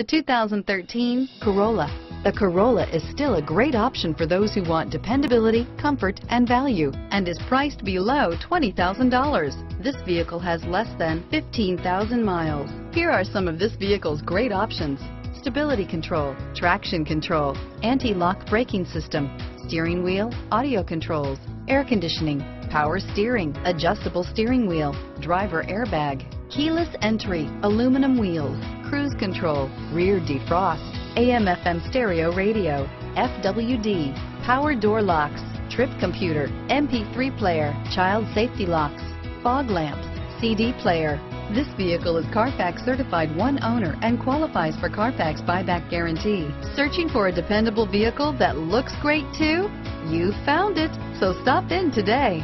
The 2013 Corolla. The Corolla is still a great option for those who want dependability, comfort, and value, and is priced below $20,000. This vehicle has less than 15,000 miles. Here are some of this vehicle's great options. Stability control, traction control, anti-lock braking system, steering wheel, audio controls, air conditioning, power steering, adjustable steering wheel, driver airbag, keyless entry, aluminum wheels, cruise control, rear defrost, AM FM stereo radio, FWD, power door locks, trip computer, MP3 player, child safety locks, fog lamps, CD player. This vehicle is Carfax certified one owner and qualifies for Carfax buyback guarantee. Searching for a dependable vehicle that looks great too? You found it, so stop in today.